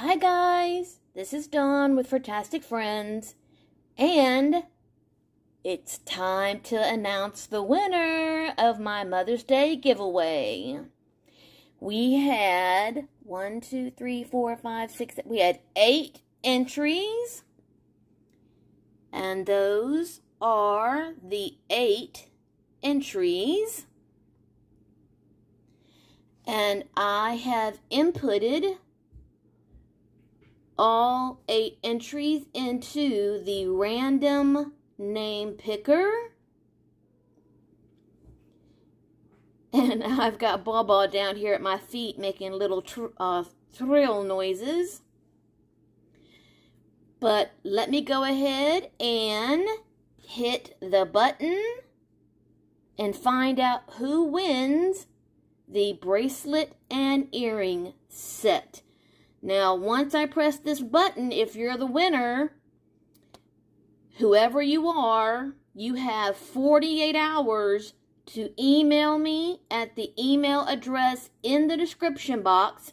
Hi guys, this is Dawn with Furtastic Friends, and it's time to announce the winner of my Mother's Day giveaway. We had one, two, three, four, five, six, we had eight entries, and those are the eight entries. And I have inputted all eight entries into the random name picker. And I've got Baba down here at my feet making little tr uh, thrill noises. But let me go ahead and hit the button and find out who wins the bracelet and earring set. Now, once I press this button, if you're the winner, whoever you are, you have 48 hours to email me at the email address in the description box.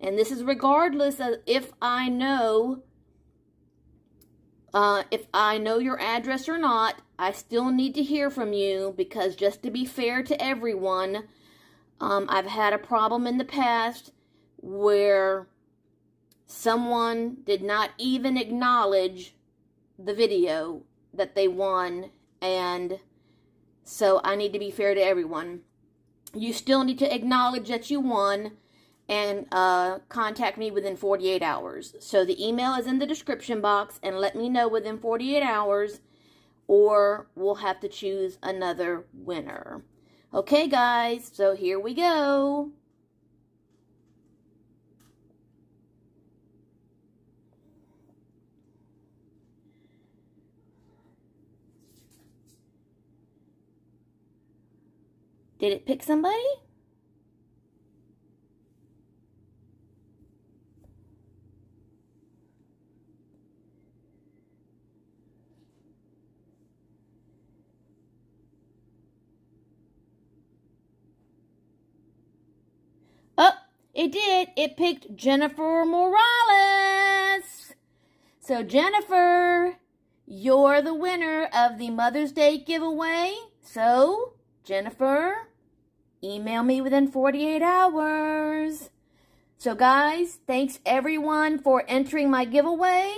And this is regardless of if I know uh, if I know your address or not, I still need to hear from you because just to be fair to everyone, um, I've had a problem in the past where someone did not even acknowledge the video that they won and so I need to be fair to everyone. You still need to acknowledge that you won and uh, contact me within 48 hours. So the email is in the description box and let me know within 48 hours or we'll have to choose another winner. Okay, guys, so here we go. Did it pick somebody? Oh, it did. It picked Jennifer Morales. So, Jennifer, you're the winner of the Mother's Day giveaway. So, Jennifer, email me within 48 hours. So guys, thanks everyone for entering my giveaway.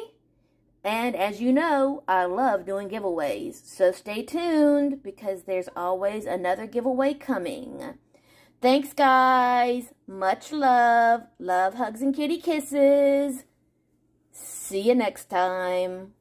And as you know, I love doing giveaways. So stay tuned because there's always another giveaway coming. Thanks guys. Much love. Love, hugs, and kitty kisses. See you next time.